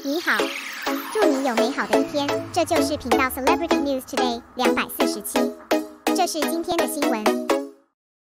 你好，祝你有美好的一天。这就是频道 Celebrity News Today 两百四十七，这是今天的新闻。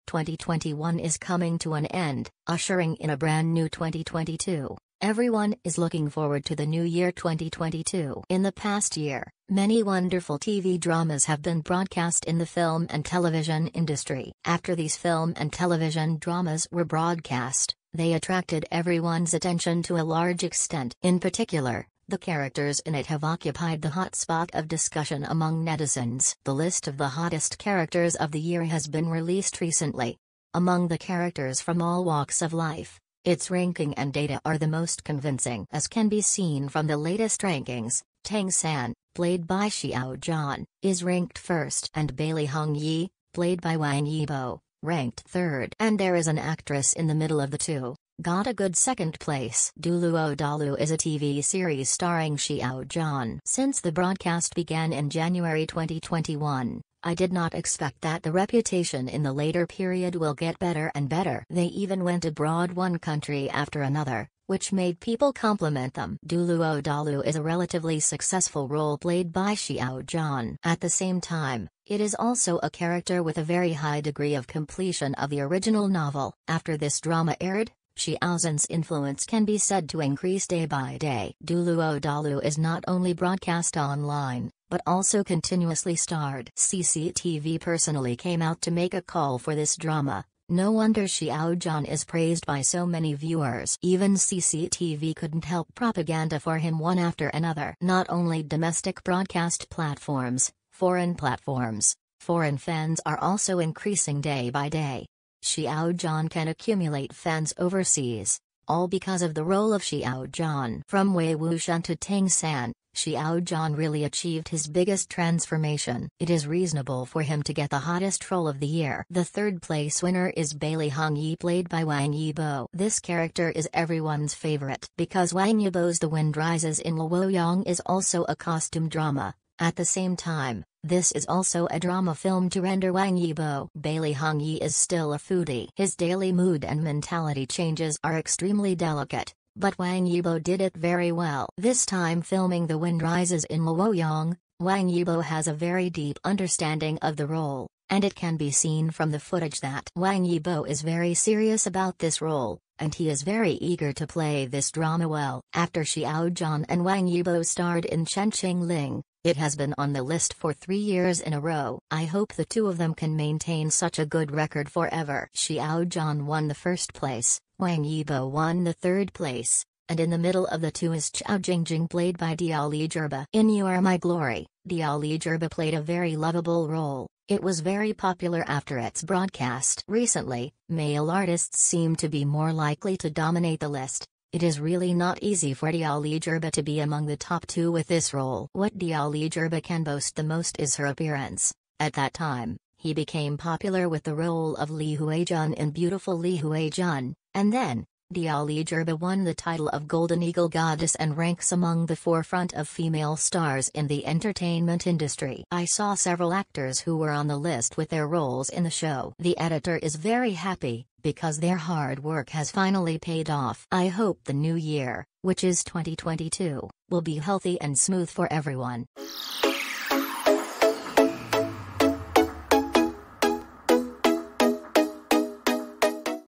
2021 is coming to an end, ushering in a brand new 2022. Everyone is looking forward to the new year 2022. In the past year, many wonderful TV dramas have been broadcast in the film and television industry. After these film and television dramas were broadcast, they attracted everyone's attention to a large extent. In particular, the characters in it have occupied the hot spot of discussion among netizens. The list of the hottest characters of the year has been released recently. Among the characters from all walks of life, its ranking and data are the most convincing as can be seen from the latest rankings. Tang San, played by Xiao Zhan, is ranked first and Baili Hongyi, played by Wang Yibo, ranked third. And there is an actress in the middle of the two, got a good second place. Douluo Dalu is a TV series starring Xiao Zhan. Since the broadcast began in January 2021, I did not expect that the reputation in the later period will get better and better. They even went abroad one country after another, which made people compliment them. Douluo Dalu is a relatively successful role played by Xiao Zhan. At the same time, it is also a character with a very high degree of completion of the original novel. After this drama aired, Xiao Zhan's influence can be said to increase day by day. Douluo Dalu is not only broadcast online, but also continuously starred. CCTV personally came out to make a call for this drama. No wonder Xiao Zhan is praised by so many viewers. Even CCTV couldn't help propaganda for him one after another. Not only domestic broadcast platforms, foreign platforms, foreign fans are also increasing day by day. Xiao Zhan can accumulate fans overseas, all because of the role of Xiao Zhan. From Wei Wuxian to Tang San, Xiao Zhan really achieved his biggest transformation. It is reasonable for him to get the hottest role of the year. The third place winner is Baili Hongyi played by Wang Yibo. This character is everyone's favorite because Wang Yibo's The Wind Rises in Luoyang is also a costume drama. At the same time, this is also a drama film to render Wang Yibo. Baili Hongyi is still a foodie. His daily mood and mentality changes are extremely delicate, but Wang Yibo did it very well. This time filming The Wind Rises in Luoyang, Wang Yibo has a very deep understanding of the role, and it can be seen from the footage that Wang Yibo is very serious about this role, and he is very eager to play this drama well. After Xiao Zhan and Wang Yibo starred in Chen Qing Ling, it has been on the list for three years in a row. I hope the two of them can maintain such a good record forever. Xiao Zhan won the first place, Wang Yibo won the third place, and in the middle of the two is Qiao Jingjing played by Dilraba. In You Are My Glory, Dilraba played a very lovable role. It was very popular after its broadcast. Recently, male artists seem to be more likely to dominate the list. It is really not easy for Dilraba to be among the top two with this role. What Dilraba can boast the most is her appearance. At that time, he became popular with the role of Li Huijun in Beautiful Li Huijun, and then, Dilraba won the title of Golden Eagle Goddess and ranks among the forefront of female stars in the entertainment industry. I saw several actors who were on the list with their roles in the show. The editor is very happy, because their hard work has finally paid off. I hope the new year, which is 2022, will be healthy and smooth for everyone.